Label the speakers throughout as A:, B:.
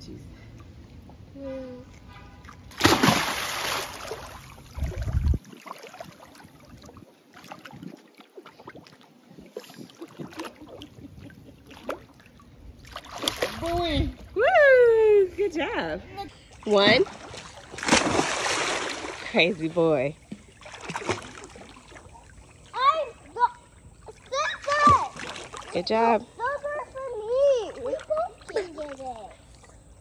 A: cheese. Mm. Boy.
B: Woo!
A: Good job. One. Crazy boy. Good job.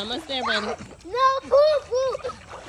A: almost there, buddy.
B: No, poo, poo.